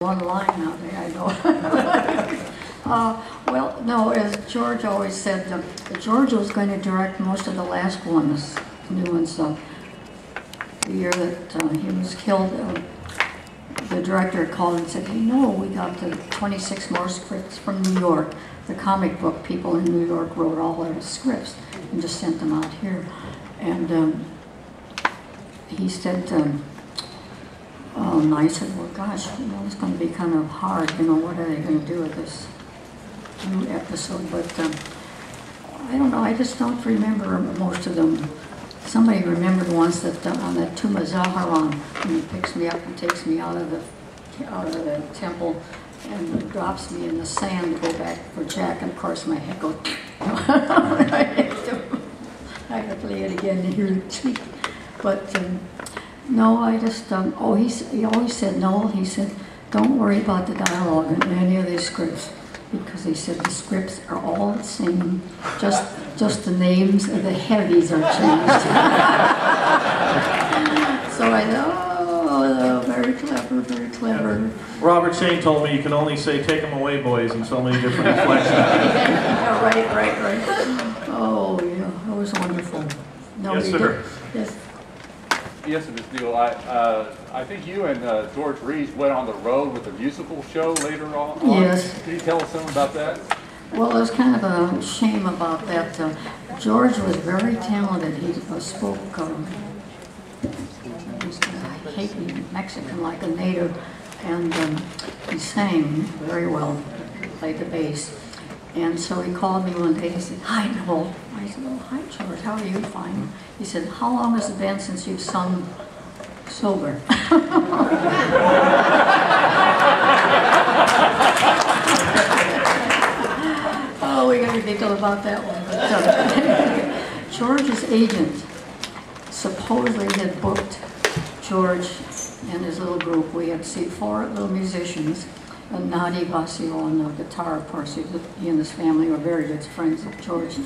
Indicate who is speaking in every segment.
Speaker 1: one line out there, I know. Uh, Well, no, as George always said, uh, George was going to direct most of the last ones, the new ones. uh, The year that uh, he was killed, uh, the director called and said, hey, no, we got the 26 more scripts from New York. The comic book people in New York wrote all their scripts and just sent them out here. And um, he said, um, oh, and I said, well, gosh, you know, it's going to be kind of hard, you know, what are they going to do with this new episode? But um, I don't know, I just don't remember most of them. Somebody remembered once that uh, on that Tomb of Zaharan, when he picks me up and takes me out of the out of the temple and drops me in the sand to go back for Jack, and of course my head goes. I have to play it again to hear it speak, but um, no, I just um, oh he he always said no. He said don't worry about the dialogue in any of these scripts because he said the scripts are all the same, just just the names of the heavies are changed. so I thought, oh, very clever, very clever.
Speaker 2: Robert Shayne told me you can only say "Take 'em away, boys" in so many different inflections.
Speaker 1: yeah, right, right, right. Oh, yeah, that was wonderful. No,
Speaker 2: Yes, sir.
Speaker 1: did- Yes,
Speaker 3: Yes, Ms. Newell, I, uh, I think you and uh, George Reeves went on the road with a musical show later on.
Speaker 1: Yes.
Speaker 3: Can you tell us something about that?
Speaker 1: well, it was kind of a shame about that. Uh, George was very talented. He uh, spoke, um, I hate Mexican like a native, and um, he sang very well, played the bass. And so he called me one day, he said, hi, Nicole. I said, oh, hi, George, how are you? Fine. He said, how long has it been since you've sung sober? Oh, we got giggle about that one. But, um, George's agent supposedly had booked George and his little group. We had see four little musicians, Nadi Vacio on the guitar, of course. He, and his family were very good friends of George.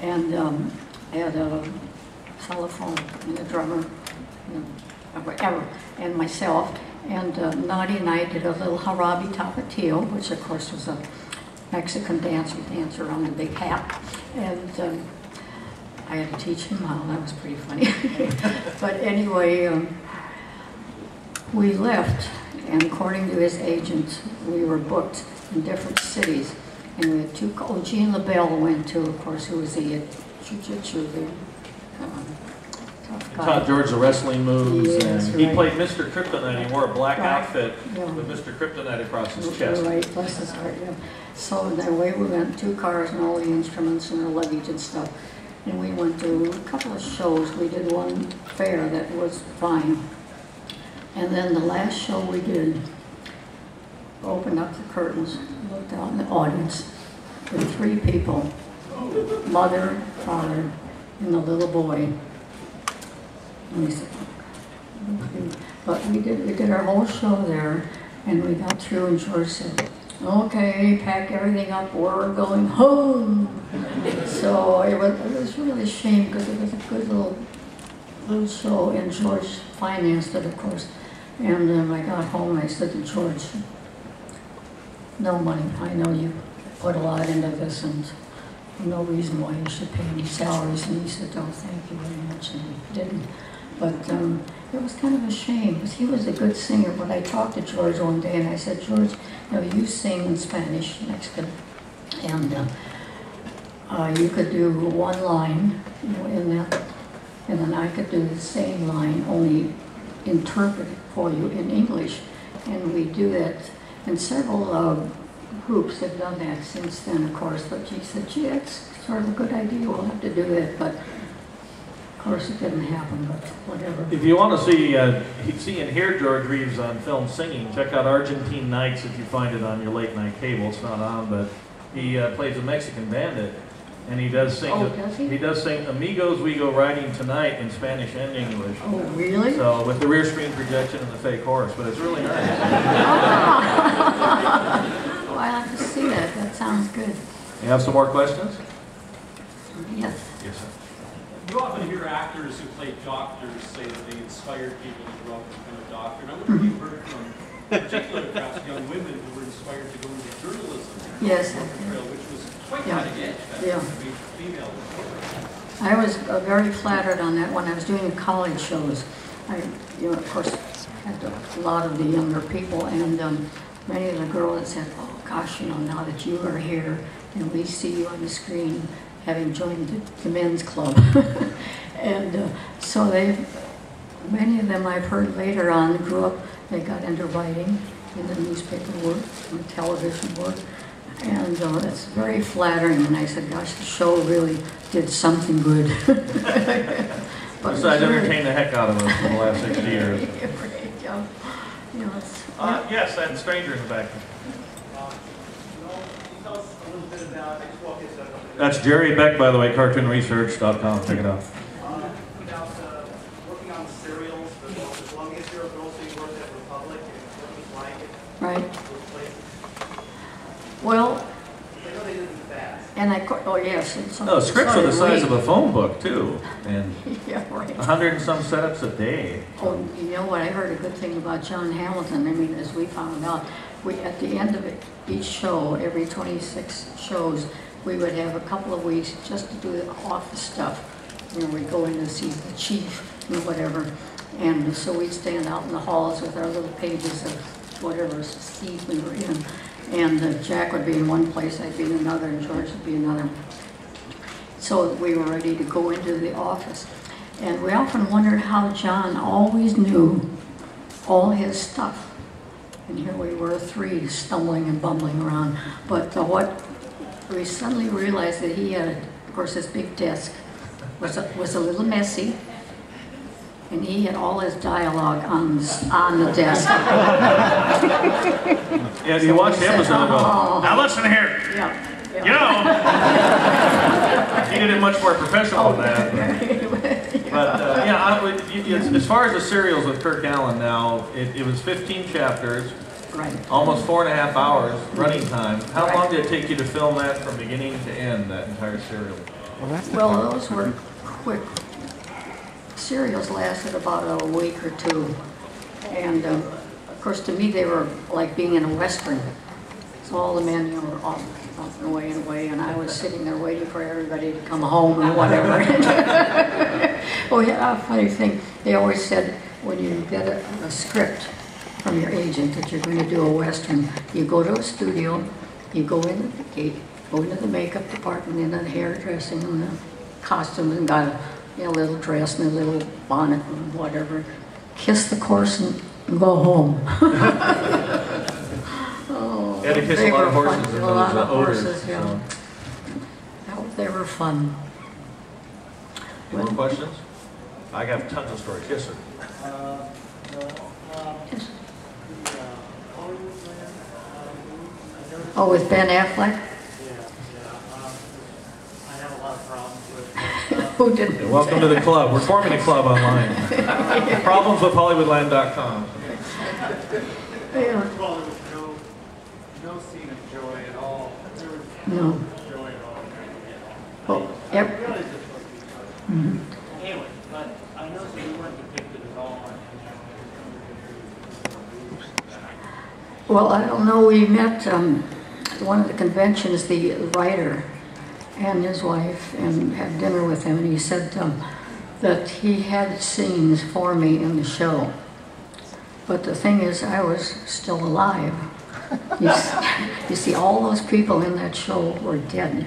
Speaker 1: And um, had a telephone and a drummer, you whatever, and myself. And uh, Nadi and I did a little Jarabe Tapatío, which of course was a Mexican dance. We dance around the big hat. And um, I had to teach him how. That was pretty funny. but anyway, um, we left, and according to his agent, we were booked in different cities. And we had two, oh, Gene LeBell went to, of course, who was the uh, jiu-jitsu, the um, tough guy.
Speaker 2: Taught George the wrestling moves,
Speaker 1: Yes,
Speaker 2: and he played Mr. Kryptonite. He wore a black
Speaker 1: Right.
Speaker 2: outfit
Speaker 1: Yeah.
Speaker 2: with Mr. Kryptonite across his
Speaker 1: You're
Speaker 2: chest.
Speaker 1: Right, bless his heart, yeah. So that way we went, two cars and all the instruments and our luggage and stuff. And we went to a couple of shows. We did one fair that was fine. And then the last show we did, opened up the curtains, looked out in the audience, with three people, mother, father, and the little boy. And we said, Okay. But we did, we did our whole show there, and we got through, and George said, okay, pack everything up, we're going home. So it was, it was really a shame, because it was a good little, little show, and George financed it, of course. And then I got home, I said to George, no money, I know you put a lot into this, and no reason why you should pay me salaries. And he said, oh, thank you very much, and he didn't. But um, it was kind of a shame because he was a good singer. But I talked to George one day and I said, George, you know, you sing in Spanish, Mexican, and uh, uh, you could do one line in that, and then I could do the same line, only interpret it for you in English. And we do that, and several uh, groups have done that since then, of course. But she said, gee, that's sort of a good idea. We'll have to do that. But of course, it didn't happen, but whatever.
Speaker 2: If you want to see, uh, see and hear George Reeves on film singing, check out Argentine Nights if you find it on your late night cable. It's not on, but he uh, plays a Mexican bandit, and he does sing.
Speaker 1: Oh, does he?
Speaker 2: He does sing "Amigos We Go Riding Tonight" in Spanish and English.
Speaker 1: Oh, really?
Speaker 2: So with the rear screen projection and the fake horse, but it's really nice.
Speaker 1: Oh, I have to see that. That sounds good.
Speaker 2: You have some more questions?
Speaker 1: Yes.
Speaker 2: Yes, sir.
Speaker 4: You often hear actors who play doctors say that they inspired people to grow up and become a doctor. And I wonder if you've heard from particular perhaps young women who were inspired to go into journalism
Speaker 1: Yes,
Speaker 4: trail, which was quite
Speaker 1: Yeah.
Speaker 4: cutting edge back
Speaker 1: Yeah.
Speaker 4: I female.
Speaker 1: I was uh, very flattered on that when I was doing college shows. I, you know, of course, had a lot of the younger people, and um, many of the girls said, "Oh gosh, you know, now that you are here and we see you on the screen, having joined the, the men's club," and uh, so they, many of them I've heard later on grew up. They got into writing, into newspaper work, and television work, and uh, it's very flattering. And I said, "Gosh, the show really did something good." But it's
Speaker 2: Besides,
Speaker 1: very-
Speaker 2: entertained the heck out of us for the last 60 years.
Speaker 1: Yeah, you know, it's,
Speaker 2: Uh, yes, that stranger in the back. That's Jerry Beck, by the way, cartoonresearch.com. Check it out.
Speaker 5: Uh, About uh, working on the serials, the the Columbia's Hero Girls, so you worked at Republic, and what it was like at
Speaker 1: right.
Speaker 5: those places.
Speaker 1: Well,
Speaker 5: I know they did it fast.
Speaker 1: and I, co- oh, yes. and some-
Speaker 2: Oh, scripts are the size of a phone book, too, and
Speaker 1: Yeah, right.
Speaker 2: a hundred and some setups a day.
Speaker 1: Oh, you know what, I heard a good thing about John Hamilton, I mean, as we found out, we, at the end of it, each show, every 26 shows, we would have a couple of weeks just to do the office stuff. You know, we'd go in to see the chief and whatever, and so we'd stand out in the halls with our little pages of whatever scenes we were in. And uh, Jack would be in one place, I'd be in another, and George would be another. So we were ready to go into the office. And we often wondered how John always knew all his stuff. And here we were, three, stumbling and bumbling around. But uh, what we suddenly realized that he had, of course, his big desk was a, was a little messy, and he had all his dialogue on, the- on the desk.
Speaker 2: Yeah, you watch the episode and go, now listen here,
Speaker 1: Yeah.
Speaker 2: you know. He did it much more professional than that. But, uh, yeah, I would- you- you- as as far as the serials with Kirk Alyn now, it, it was 15 chapters,
Speaker 1: Right.
Speaker 2: almost four and a half hours running time. How
Speaker 1: Right.
Speaker 2: long did it take you to film that from beginning to end, that entire serial?
Speaker 1: Well, those were quick. Serials lasted about a week or two. And um, of course, to me, they were like being in a Western. So all the men, you know, were off, off and away and away, and I was sitting there waiting for everybody to come home or whatever. Oh, yeah, funny thing, they always said, when you get a, a script from your agent that you're going to do a Western, you go to a studio, you go in the gate, go into the makeup department, into the hairdressing and the costumes, and got a little dress and a little bonnet and whatever, kiss the course and go home. Oh,
Speaker 2: You had to kiss
Speaker 1: they
Speaker 2: a lot of
Speaker 1: were
Speaker 2: horses
Speaker 1: fun.
Speaker 2: and
Speaker 1: A lot of
Speaker 2: odors,
Speaker 1: horses, yeah.
Speaker 2: so.
Speaker 1: That- They were fun.
Speaker 2: Any more questions? I got tons of stories. Yes, sir.
Speaker 1: Yes. Oh, with Ben Affleck?
Speaker 5: I have a lot of problems with
Speaker 1: Who didn't?
Speaker 2: Welcome to the club. We're forming a club online. Problems with Hollywoodland.com.
Speaker 1: Yeah,
Speaker 5: Well, there was no, no scene of joy at all. There was
Speaker 1: no.
Speaker 5: joy at all.
Speaker 1: Well,
Speaker 5: I
Speaker 1: ev-
Speaker 5: realize this. Anyway, but I noticed you weren't depicted at all on
Speaker 1: Well, I don't know, we met, um, one of the conventions, the writer and his wife, and had dinner with him, and he said, um, that he had scenes for me in the show. But the thing is, I was still alive. You You see, all those people in that show were dead.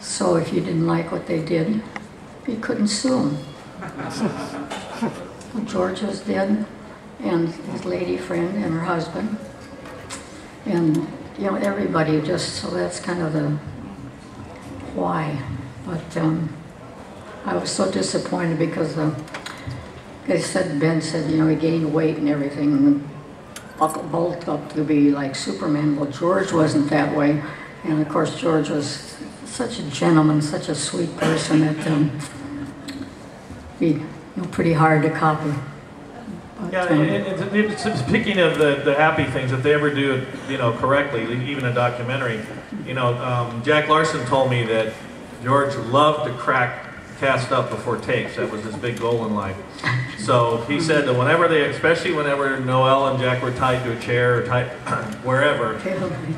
Speaker 1: So if you didn't like what they did, you couldn't sue them. George was dead, and his lady friend and her husband. And, you know, everybody just, so that's kind of the why. But um, I was so disappointed because uh, they said, Ben said, you know, he gained weight and everything, and buckled bulked up to be like Superman. Well, George wasn't that way. And of course, George was such a gentleman, such a sweet person that um, be you know, pretty hard to copy.
Speaker 2: Yeah, and, and, and speaking of the, the happy things, if they ever do it, you know, correctly, even a documentary, you know, um, Jack Larson told me that George loved to crack cast up before takes. That was his big goal in life. So he said that whenever they, especially whenever Noel and Jack were tied to a chair or tied wherever,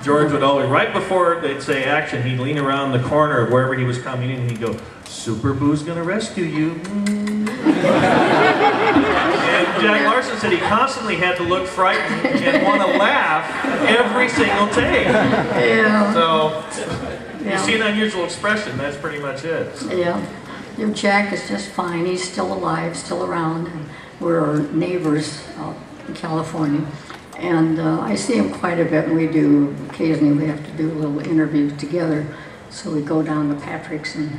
Speaker 2: George would always, right before they'd say action, he'd lean around the corner of wherever he was coming in and he'd go, Super Boo's gonna rescue you. Jack Larson said he constantly had to look frightened and want to laugh every single take.
Speaker 1: Yeah,
Speaker 2: So you see
Speaker 1: yeah,
Speaker 2: an unusual expression, that's pretty much it.
Speaker 1: yeah. Your Jack is just fine. He's still alive, still around. We're neighbors out in California. And uh, I see him quite a bit, and we do, occasionally we have to do a little interview together. So we go down to Patrick's and.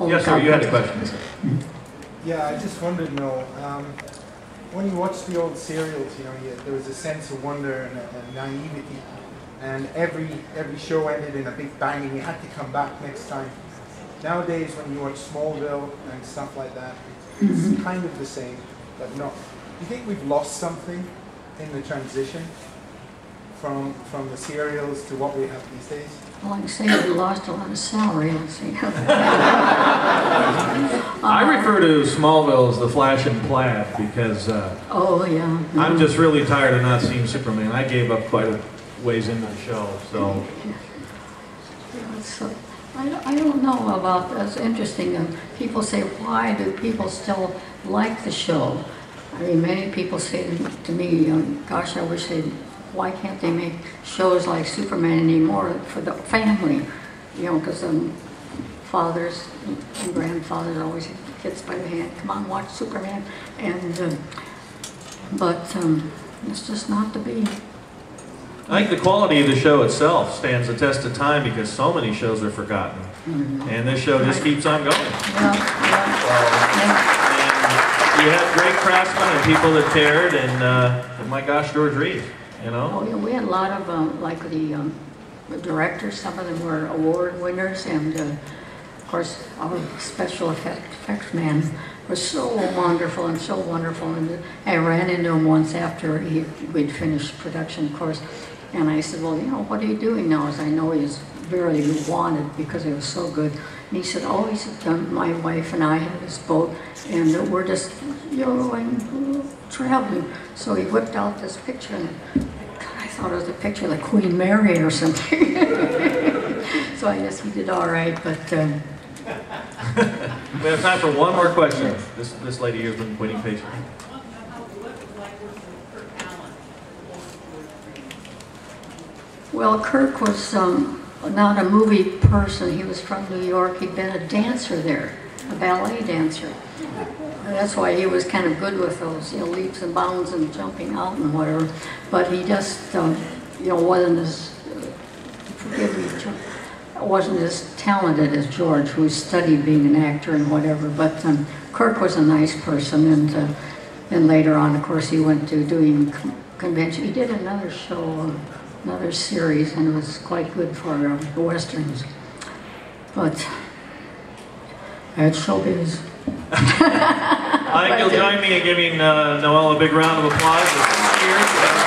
Speaker 2: Yes, sir, you had a question.
Speaker 6: Yeah, I just wondered, you know, um, when you watch the old serials, you know, you, there was a sense of wonder and, and naivety, and every every show ended in a big bang, and you had to come back next time. Nowadays, when you watch Smallville and stuff like that, it's, it's kind of the same, but not. Do you think we've lost something in the transition from from the serials to what we have these days?
Speaker 1: Well, I can say we lost a lot of salary, let's see.
Speaker 2: I refer to Smallville as the Flash and Plaid because uh,
Speaker 1: Oh, yeah.
Speaker 2: I'm just really tired of not seeing Superman. I gave up quite a ways into the show, so
Speaker 1: Yeah, so, I, don't- I don't know about, that's interesting. Um, People say, why do people still like the show? I mean, many people say to- to me, um, gosh, I wish they, why can't they make shows like Superman anymore for the family? You know, because um, fathers and grandfathers always had kids by the hand, come on, watch Superman. And, um, but um, it's just not to be.
Speaker 2: I think the quality of the show itself stands the test of time because so many shows are forgotten, and this show just keeps on going.
Speaker 1: Yeah, yeah, yeah.
Speaker 2: And you have great craftsmen and people that cared, and uh, oh my gosh, George Reeves, you know.
Speaker 1: Oh, yeah, we had a lot of, um, like the, um, the directors, some of them were award winners, and, uh, course, our special effect, effects man was so wonderful and so wonderful, and I ran into him once after he, we'd finished production, of course, and I said, well, you know, what are you doing now? As I know he's very wanted because he was so good. And he said, oh, he said, my wife and I have this boat, and we're just, going traveling. So he whipped out this picture, and I thought it was a picture of the Queen Mary or something. so I guess he did all right, but um,
Speaker 2: We have time for one more question. This this lady here has been waiting patiently.
Speaker 1: well, Kirk was um, not a movie person. He was from New York. He'd been a dancer there, a ballet dancer. That's why he was kind of good with those, you know, leaps and bounds and jumping out and whatever. But he just, um, you know, wasn't as, forgive me, Jo- wasn't as talented as George, who studied being an actor and whatever. But um, Kirk was a nice person, and uh, then later on, of course, he went to doing con- convention. He did another show, another series, and it was quite good for uh, the westerns. But that's showbiz.
Speaker 2: I think you'll join me in giving uh, Noel a big round of applause.